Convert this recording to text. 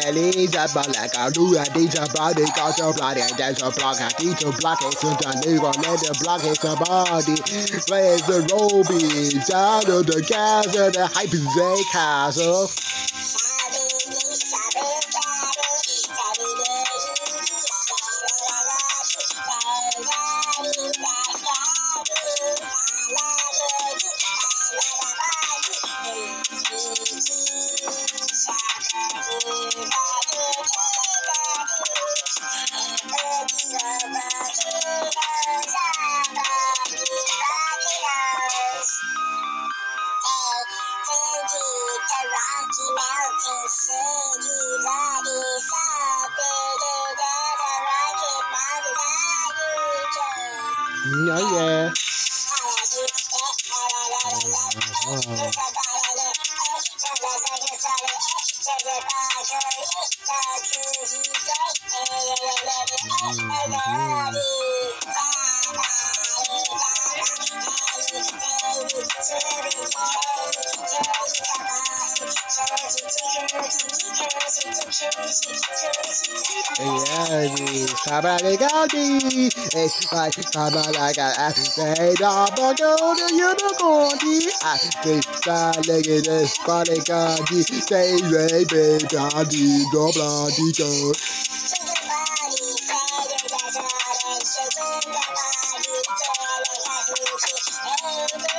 Jump on like a new and DJ body got your bloody and there's a block and DJ block it so the nigga let the block it somebody plays the Roby down of the gas and the hype is a castle. Oh yeah. Mm-hmm. Yari, sabari gabi, espai, sabalaga, aspeida, bago de unicorni, aspe, salege, espale, gabi, say, ray, baby, gabi, gobla, digo. Shake the body, shake the body, tell it like you